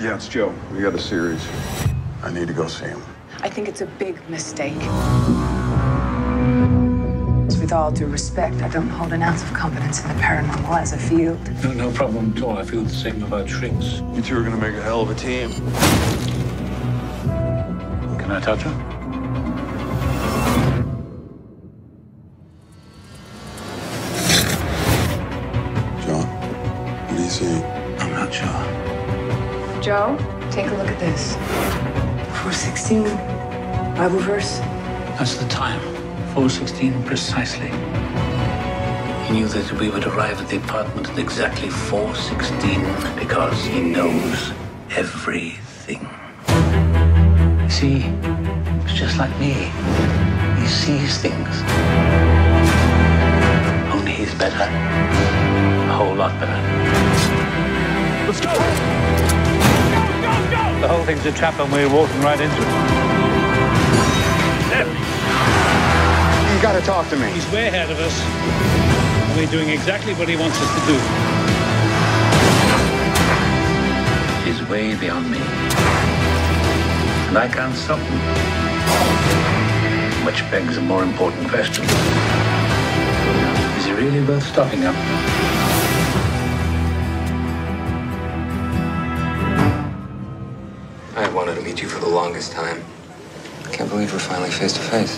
lover of God. Yeah, it's Joe. We got a series. I need to go see him. I think it's a big mistake. With all due respect, I don't hold an ounce of confidence in the paranormal as a field. No, no problem at all. I feel the same about shrinks. You two are gonna make a hell of a team. Can I touch her? John, what do you see? I'm not sure. Joe, take a look at this. 416, Bible verse. That's the time. 416 precisely. He knew that we would arrive at the apartment at exactly 416 because he knows everything. See, it's just like me. He sees things. Only he's better. A whole lot better. Let's go! The thing's a trap and we're walking right into it. You gotta talk to me. He's way ahead of us. And we're doing exactly what he wants us to do. He's way beyond me. And I can't stop him. Which begs a more important question. Is he really worth stopping up? You for the longest time. Can't believe we're finally face to face.